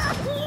Ah!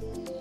Bye.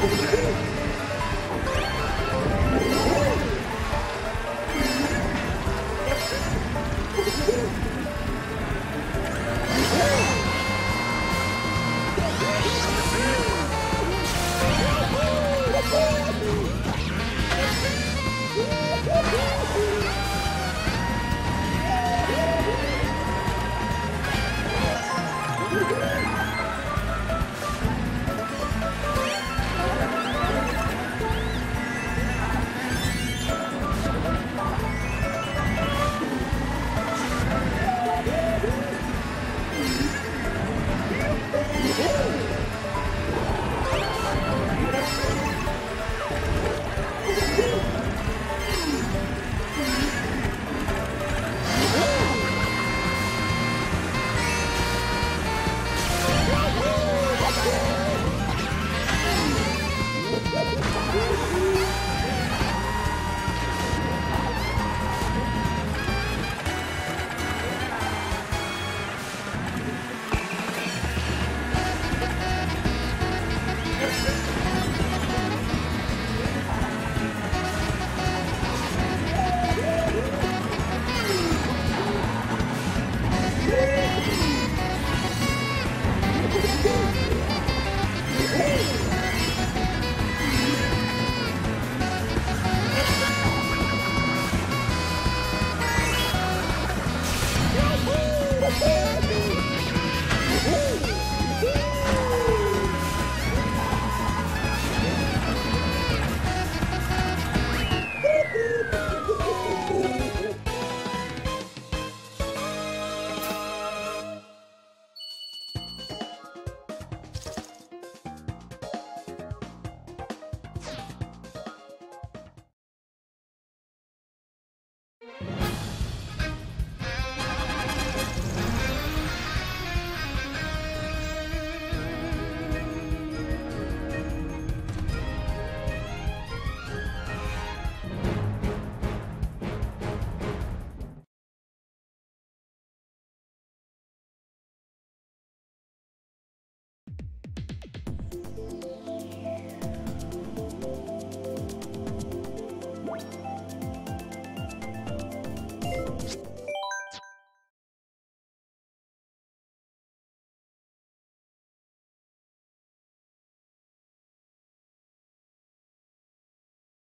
Como que é?